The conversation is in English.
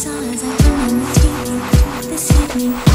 stars are coming to you this evening.